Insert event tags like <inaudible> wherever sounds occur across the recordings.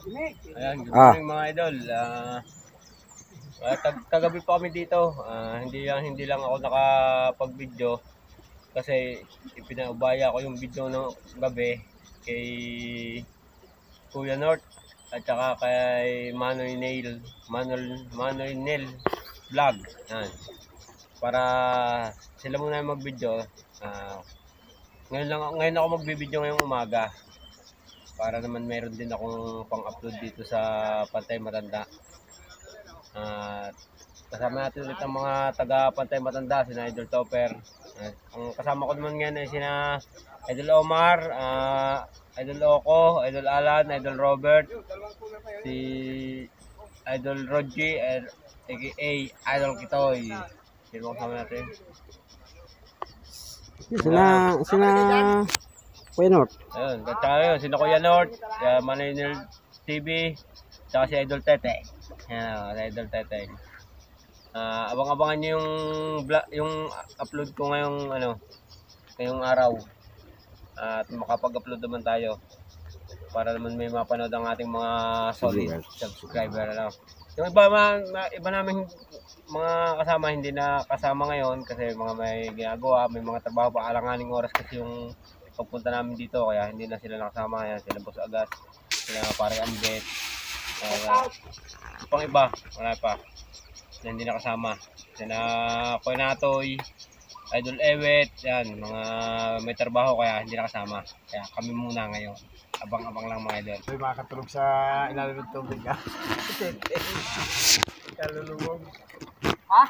Ayan, good Ah. morning mga idol. Ah, ah, tag kagabi pa kami dito. Ah, hindi lang hindi lang ako nakapag-video kasi ipinaubaya ko yung video ng gabi kay Kuya North at saka kay Manoy Nail, Manoy Manoy Nail vlog. Yan. Para sila muna mag-video. Ah, ngayon lang ngayon ako magbibideo ngayong umaga para naman meron din akong pang-upload dito sa Pantay Matanda. At kasama natin ulit ang mga taga Pantay Matanda, sina Idol Topper. At ang kasama ko naman ngayon ay sina Idol Omar, ah, Idol Oko, Idol Alan, Idol Robert, si Idol and aka Idol Kitoy. Sino kasama natin? Sina, sina, Kuya North. Ayun, at saka yun, sino Kuya North, uh, Maninil TV, saka si Idol Tete. Yan, si Idol Tete. Ah, abang-abangan niyo yung yung upload ko ngayong ano, ngayong araw. At makapag-upload naman tayo para naman may mapanood ang ating mga solid subscriber ano. Yung iba ma, ma- iba namin mga kasama hindi na kasama ngayon kasi mga may ginagawa, may mga trabaho pa alanganing oras kasi yung pagpunta namin dito kaya hindi na sila nakasama. Yan sila Boss Agas sila pare Ambet uh, pang iba wala pa. Na hindi nakasama. Sila Koy Natoy Idol Ewet yan mga may trabaho kaya hindi nakasama. Kaya kami muna ngayon. Abang-abang lang mga idol. May makatulog sa ilalim ng tubig ah. <laughs> Kalulubog. Ah,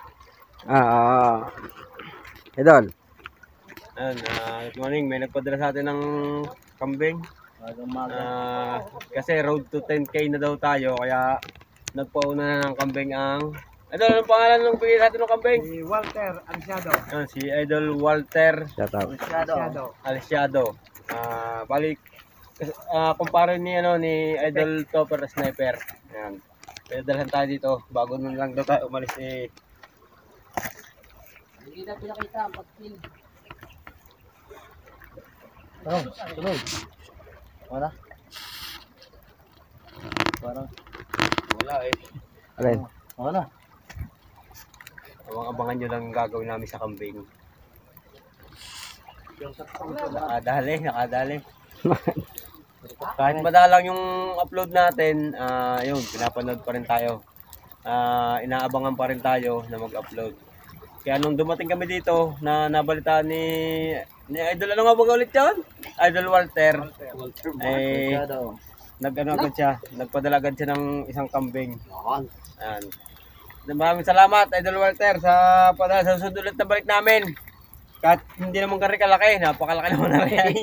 ah, Idol. Ayan, ah, good morning. May nagpadala sa atin ng kambing. Ah, kasi road to 10k na daw tayo, kaya nagpauna na ng kambing ang... Ano, anong pangalan ng bigay sa atin ng kambing? Si Walter Ansiado. Ayan, si Idol Walter. Ansiado. Alciado. Ah, balik, ah, kumpara ni, ano, ni Idol Topper Sniper. Ayan. Kaya dalhan tayo dito, bago nun lang daw tayo umalis eh. Hindi na pinakita ang pagpil. Tulog, tulog. Wala. Parang Wala eh. Alin? wala. Abang-abangan nyo lang ang gagawin namin sa kambing. Nakadali, nakadali. <laughs> Kahit madalang yung upload natin, ah yun, pinapanood pa rin tayo. Ah inaabangan pa rin tayo na mag-upload. Kaya nung dumating kami dito, na nabalitaan ni, ni Idol, ano nga ba ulit yun? Idol Walter. Eh, nag-ano agad siya, nagpadala agad siya ng isang kambing. Ayan. Maraming salamat, Idol Walter, sa padala sa susunod ulit na balik namin. Kahit hindi naman kari kalaki, napakalaki naman na rin.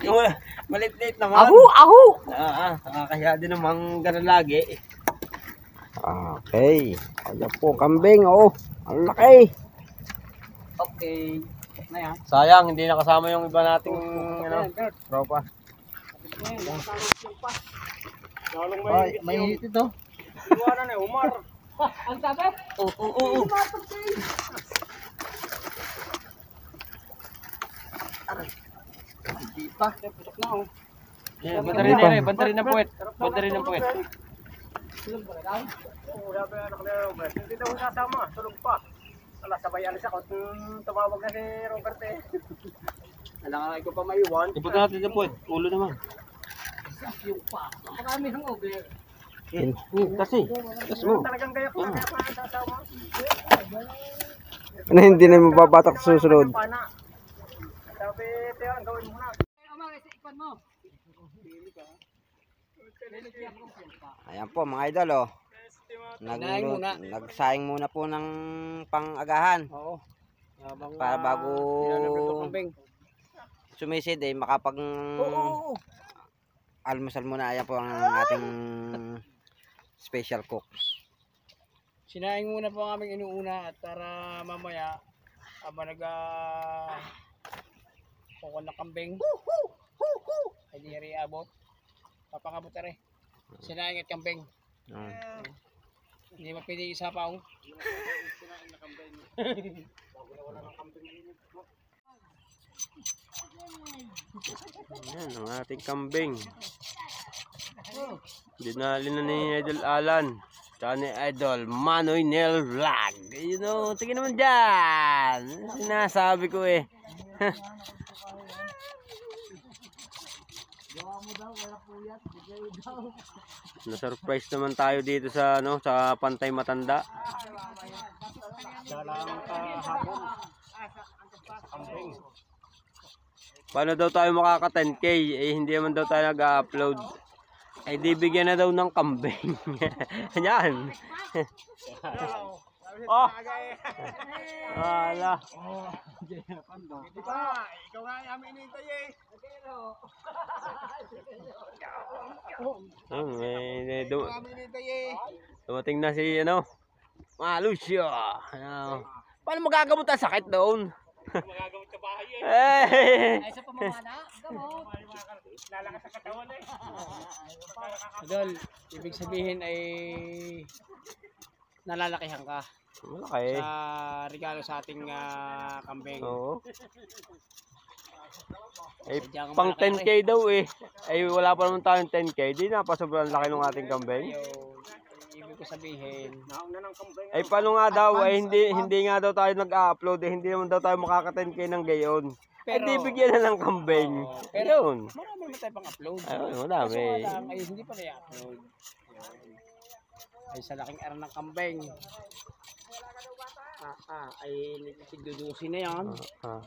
<laughs> Malit-lit naman. Ahu, ahu! Ah, ah, nakakahiya din naman ganun lagi. Okay. Ayan po, kambing, oh. Ang laki. Okay. Na yan. Sayang, hindi nakasama yung iba nating ano, tropa. Ay, may hit ito. Iwanan eh, Umar. <laughs> Ang sabi? Oo, oo, oo. Hindi pa. Putok na oh. Yeah, banta rin na rin, banta rin na puwet. Banta rin ng puwet. Hindi daw sasama. Tulog pa. Wala, sabay alis ako. Tumawag na si Robert eh. Alam ko pa maiwan. Ibig natin ng puwet, ulo naman. Yung pa. Marami ng over. Yun. Kasi, kasi mo. Talagang kaya ko kaya pa sasama. Ano hindi na mababatak sa susunod? Sabi, yan, gawin mo na. Ama, kasi ipan mo. Ayan po, mga idol, oh. Nag nagsaing muna po ng pang-agahan Oo. Habang para bago kambing. sumisid eh makapag Oo. almusal muna ayan po ang ating special cook. Sinaing muna po ang aming inuuna at para mamaya aba nag uh, na kambing. Ay di rin abot. Papakabot na rin. Sinaing at kambing. Mm. Hindi mapili isa pa oh. Ayan ang ating kambing. Dinali na ni Idol Alan. Tsaka ni Idol Manoy Nel Vlog. You know, tingin naman dyan. Sinasabi ko eh. <laughs> Na-surprise naman tayo dito sa ano sa Pantay Matanda. Dalang kahapon. Kambing. Paano daw tayo makaka 10k? Eh hindi naman daw tayo nag-upload. Eh di bigyan na daw ng kambing. <laughs> Yan. Oh. Ala. Di ba? Ikaw nga yung amin inintay eh. Oh, may, may dum- Amin inintay eh. dumating na si ano. Ah, Lucio. Ano, paano magagamot ang sakit doon? Magagamot ka bahay eh. Eh. Ay, sa pamamana, gamot. Lalakas sa katawan eh. Idol, ibig sabihin ay nalalakihan ka Malaki. sa regalo sa ating ah, kambing. Oo. <laughs> Eh, pang malaki, 10k daw eh. Ay wala pa naman tayong 10k. Di na pa sobrang laki ng ating kambing. Ibig ko sabihin, nauna ng kambing. Ay paano nga daw ay hindi hindi nga daw tayo nag-upload eh hindi naman daw tayo makaka 10k ng gayon. Pero Pero- di bigyan na ng kambing. Oo, Pero pero- yun. Marami naman tayo pang upload. Ay, Kaso madami. nga lang, ay hindi pa na-upload. Ay sa laking era ng kambing. Ah, ah, ay dudusin na yan. Ah,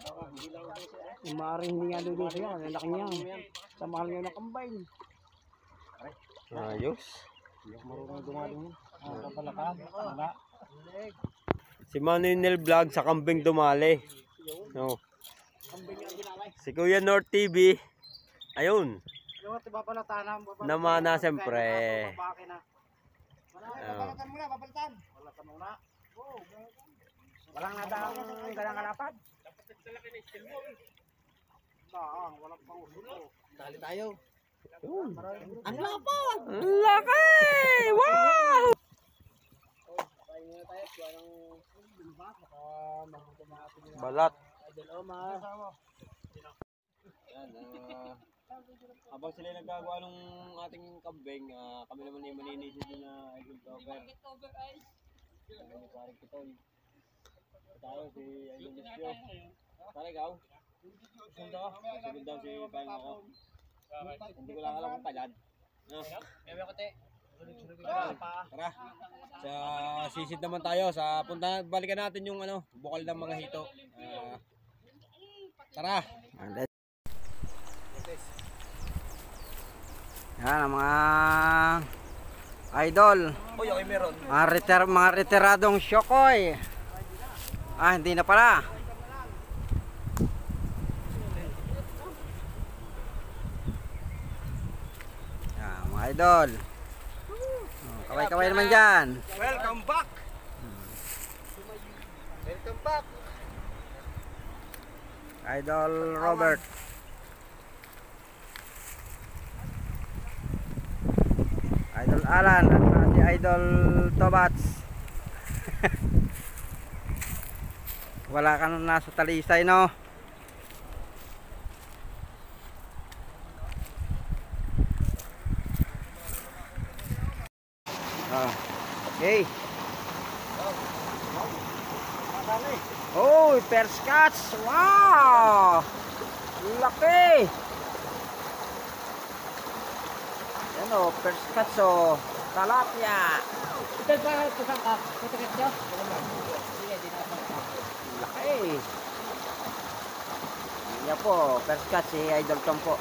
Yung maaaring hindi nga dudusin yan. Ang laki niyan. Sa mahal nga ng kambing. ayos. Marunong dumadong. Ah, kapalakan. Wala. Si Manuel Vlog sa kambing dumali. No. Ang. Si Kuya North TV. Ayun. Yung tiba pala tanam. Namana siyempre. Oh. Papalitan muna, papalitan. Papalitan muna. Walang nadang galang kalapad. Dapat nagdala ni steel mo. Baang, walang paulo. Dali tayo. Ang lapad! Ang laki! Wow! Ng Balat. Idol Omar. Yan, ah, habang sila nagagawa ng ating kambing, ah, kami naman ay maninisi din na idol cover. Kami ni Paring Pitoy. Tayo si Idol Lucio. Pare ikaw? Saan ka? Sunod daw si Paring ako. Hindi ko lang alam kung kailan. No? Ko te. Tara. Sa sisid naman tayo sa punta balikan natin yung ano, bukal ng mga hito. Ah, tara. Yan ang mga idol. Uy, okay meron. Mga, retir mga retiradong syokoy. Ah, hindi na pala. Yan, mga idol. Oh, Kaway-kaway naman dyan. Welcome back! Welcome back! Idol Robert. Idol Alan at si Idol Tobats. <laughs> Wala ka na nasa talisay, no? Ah. Okay. Oh, first catch. Wow! Laki! Yan o, first catch o. Talapia. Ito ba kusang ka? Kutikit nyo? Laki. Yan po, catch si Idol Tom po.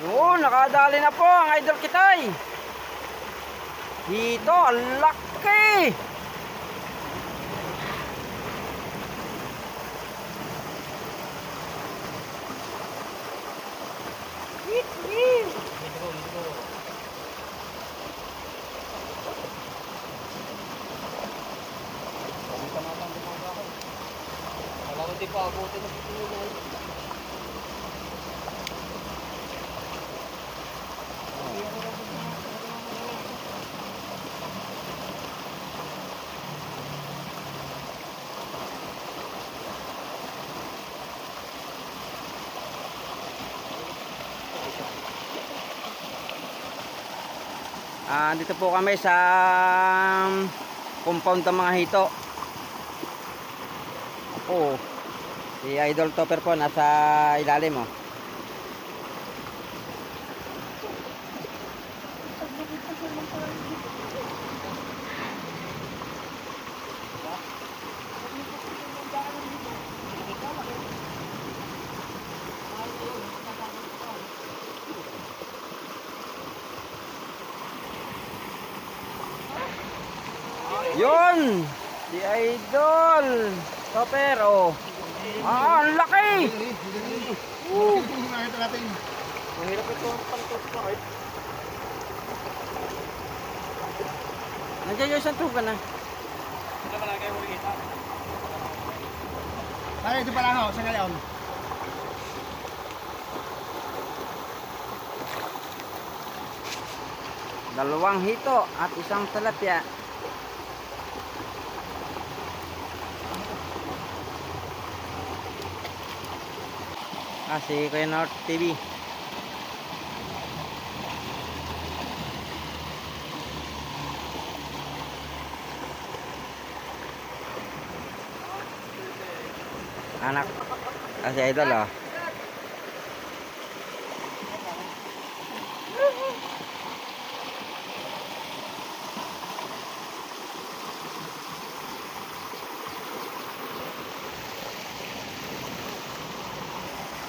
Yun, nakadali na po ang Idol Kitay. Dito, ang laki. Ah, dito po kami sa compound ng mga hito. Oo. Si Idol Topper po nasa ilalim oh. Yun! Si Idol! Topper, oh. Ah, ang laki! Mahirap ito ang pantutupakit. Nandiyan yung isang tugan na. Ito pala kayo huli kita. Ay, ito pala ako, sa ngayon. Dalawang hito at isang talapya. Ah, si Kuya North TV. Anak. Ah, si Idol, oh.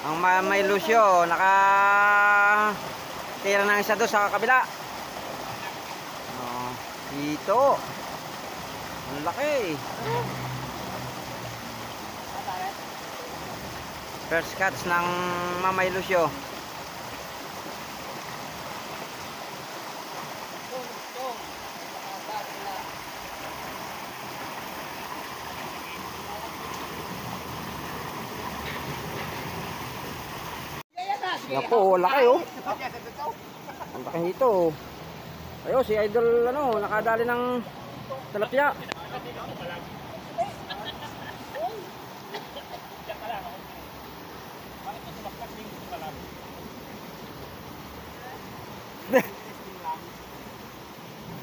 Ang ma- may Lucio, naka tira ng isa doon sa kabila. Oh, dito. Ang laki. First catch ng Mamay Lucio. Nga po, laki oh. Ang laki nito. Ayo, si Idol ano, nakadali ng talapya.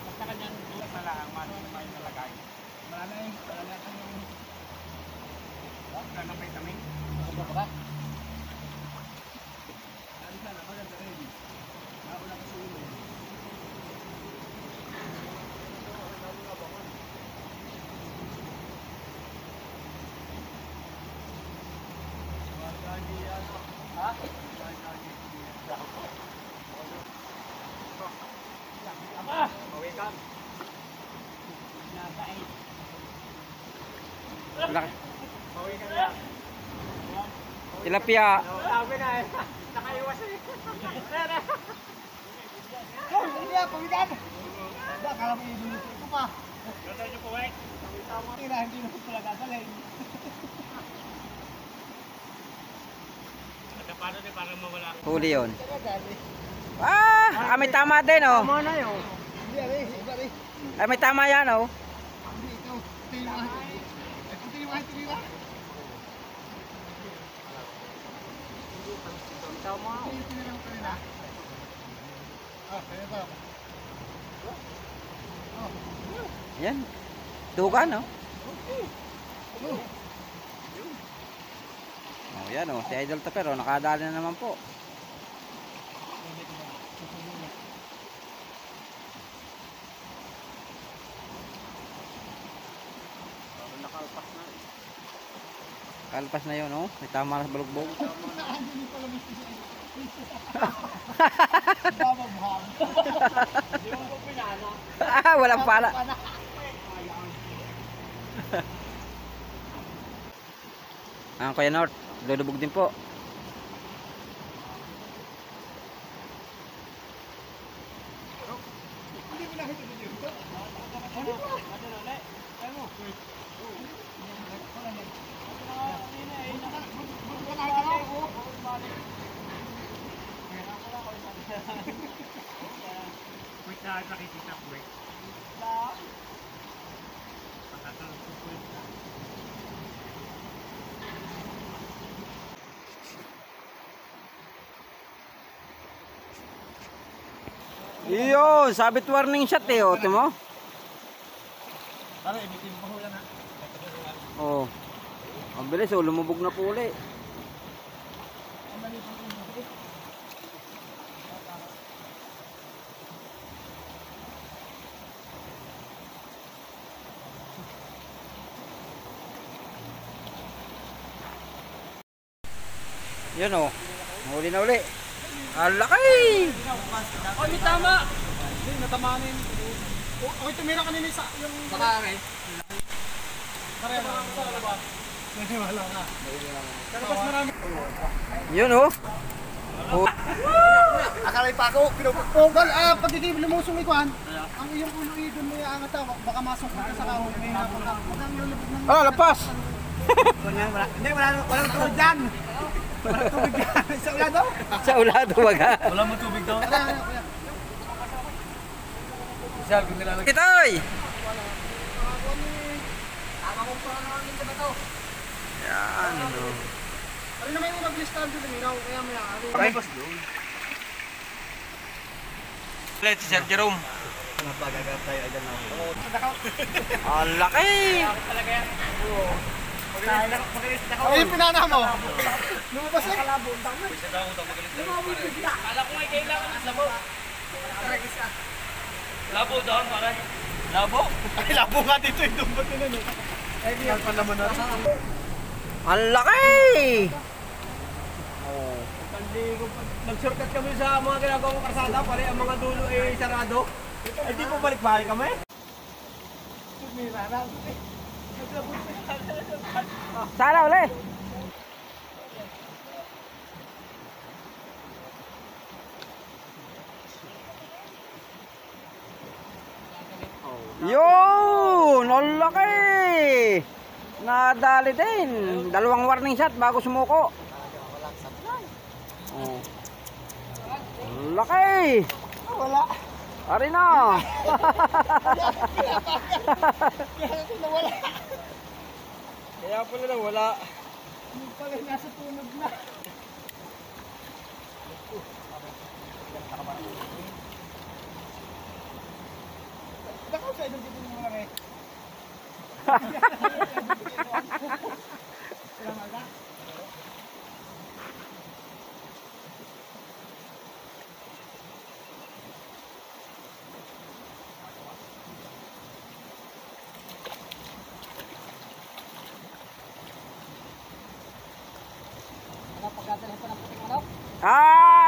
Basta kanyan doon sa lang, mano na may nalagay. Marami na yung, marami na yung... Wala na vitamin. Ano ba ba? Ang Laki. Tilapia. Sabi na eh. <laughs> Nakaiwas eh. Oh, hindi ah, pawikan! Ba, kala mo yung ko pa. Ganda nyo po eh. Tira, hindi na pala gagalay. Paano din mawala? Huli yun. Ah, ah, may tama din oh. Tama na yun. Hindi. Ay, may tama yan oh. Hindi, ito. Ito yung mga... Ito yung mga ito yung mga... Tama. Ito yung tinirang ko rin ah. Ah, kaya ba? Yan. Tugan oh. Oh, yan oh. Si Idol Topper oh, nakadali na naman po. Kalpas na yun oh. May tama na sa balugbog. Ah, <laughs> walang pala. <laughs> Ang Kuya North, lulubog din po. Yun, sabit warning shot eh. Ito mo? Ano, ibitin mo hula na. Oh. Ang bilis, oh. Lumubog na po uli. Yun oh. Huli na uli. Ang laki! Oh, may tama! Hindi, natamaan yun. Okay, tumira kanina sa yung... Baka kay. Pareho na sa labas. Wala na. Sa labas marami. Yun oh. oh. Akalay pa ako, pinupukpong. Ah, pag hindi lumusong ikuan, ang iyong ulo eh, doon mo iangat ako. Baka masok ka sa kahon. May hapon ka. Huwag ang lulubog ng... Ah, lapas! Hindi, wala, walang tubig dyan. Walang tubig dyan. Sa ulan daw. Sa ulado baga. Wala mo tubig daw. Sal, kung nilalagay. Kitoy! Yan. oh. Ano naman yung mag-listan doon, minaw, kaya may ari. Okay. Let's Sir Jerome. Napagagat tayo ay dyan Ang laki! Ay, yung pinana mo. Lumabas eh. Kala ko ay kailangan ng labo. Labo doon, pare. Labo? Ay, labo nga dito nila no. Ay, di yan pala mo na. Ang laki! Nag-shortcut kami sa mga ginagawa kong karsada, pare ang mga dulo ay sarado. Ay, di po balik-balik kami. Sana uli! Yun! Ang laki! Nadali din. Dalawang warning shot bago sumuko. Oh. Laki! Wala. Ari na! Kaya pala na wala. Yung pala nasa tunog na. Dakaw sa idol dito mo lang <laughs> eh. Ay,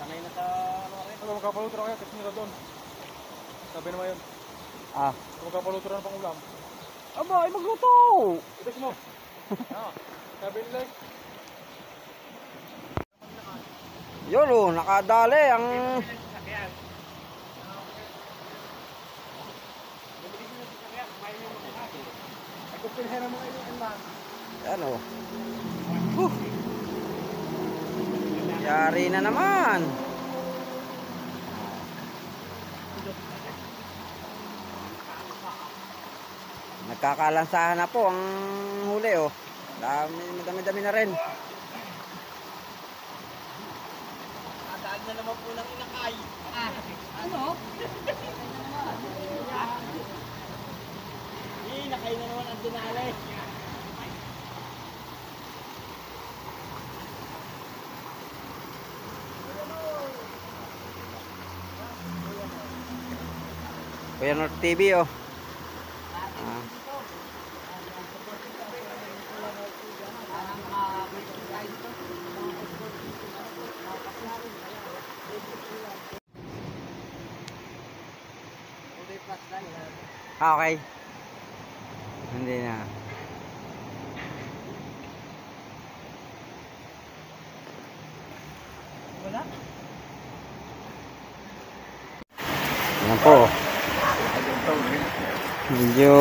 Sanay na sa ano rin. Ano, magkapaluto na kayo, kasi nila doon. Sabi naman yun, ah. magkapaluto na ng pangulam. Aba, ay magluto! Itis mo. <laughs> Ah, sabi nila, Yun oh, nakadali ang... lang. Ano? Huh. Yari na naman. Nagkakalansahan na po ang huli oh. Dami, madami-dami na rin. Nadaan na naman po ng inakay. Ano? <laughs> Eh, nakay na naman ang dinali. Kuya North TV oh. Ah. Ah, okay. Hindi na. Wala? Ayan po. Medyo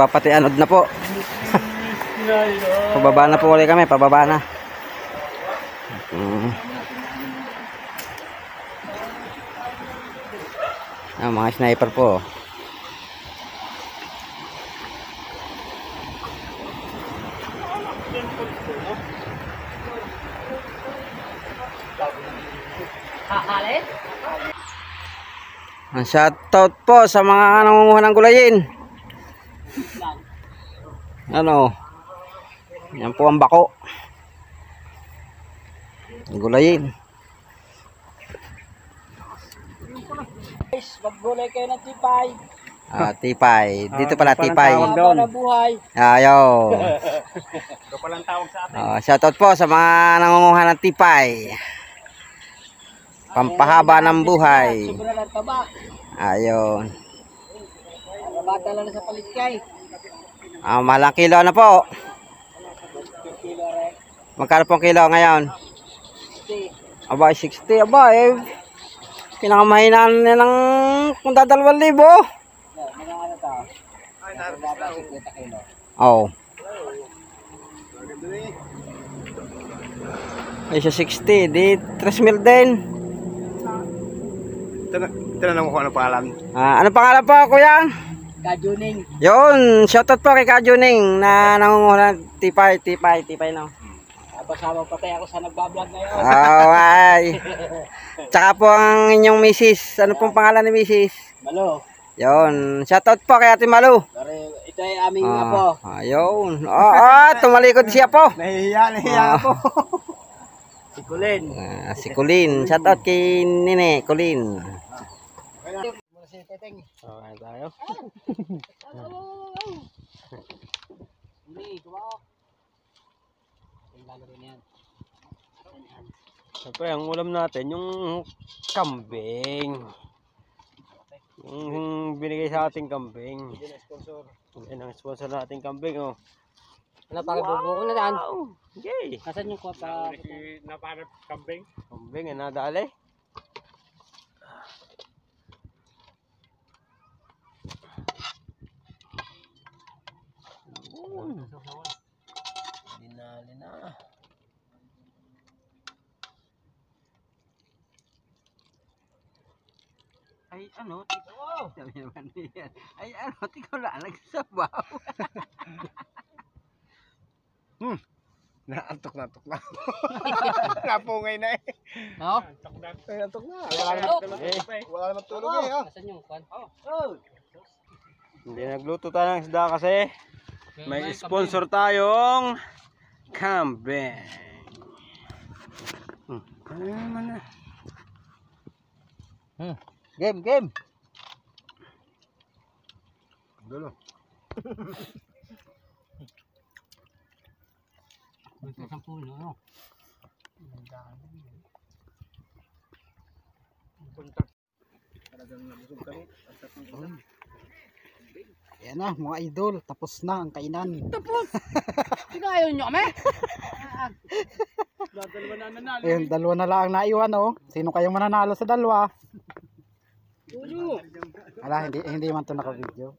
nagpapatianod na po. <laughs> pababa na po ulit kami, pababa na. Mm. Ah, mga sniper po. Ang shoutout po sa mga nangunguha ng gulayin. Ano? Yan po ang bako. Gulayin. Guys, maggulay kayo ng tipay. Ah, tipay. Dito pala tipay. Buhay. Ayaw. <laughs> Ito palang tawag sa atin. Ah, shoutout po sa mga nangunguha ng tipay. Pampahaba ng buhay. Ayun. Mabata lang sa palitkay. Ah, malang kilo na po. Magkano pong kilo ngayon? Kasi, Aba, 60. Aba, eh. Pinakamahinaan niya ng kung dadalawang libo. mga ano to? Mababa 50 kilo. Oo. Ay, siya 60. Di, 3 mil din. Tinanong ko ano pangalan. Ah, ano pangalan po, kuya? Kajuning. Yun, shoutout po kay Kajuning na nangunguha ng tipay, tipay, tipay no. Pasama patay ako sa nagbablog ngayon. Oh, ay. Tsaka po ang inyong misis. Ano pong pangalan ni misis? Malo. Yun, shoutout po kay Ate Malu. Pero ito ay aming apo. Ah, ayun. Oo, ah, tumalikod siya po. Nahihiya, nahihiya Ah. ako. Si Kulin. Ah, si Colin. Shoutout kay Nene, Colin. Teteng. Okay tayo. Hindi, kumaw. Yung lalaro niyan. Siyempre, ang ulam natin, yung kambing. Yung binigay sa ating kambing. Yan ang sponsor nating kambing, oh. Ano para bubuko na daan? Wow! Yay! Kasan yung kuha pa? Kambing, ang nadali. Ano? Sabi naman niya. Ay, ano? Tikaw na. Nagsabaw. <laughs> Naantok na, antok na. <laughs> Napungay na eh. No? Ay, antok na. Wala naman, Eh, wala naman tulog eh. ah. Kasan yung kuha? hindi nagluto tayo ng isda kasi may sponsor tayong kambing. Hmm. Ano naman na? Game, game. Dulo. Isang puno, no? Yan na, mga idol. Tapos na ang kainan. Pinayon <laughs> nyo kami? Ayun, dalawa na lang ang naiwan oh. Sino kayong mananalo sa dalawa? Ala, hindi hindi man to naka-video.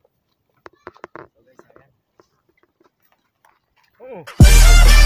Oh.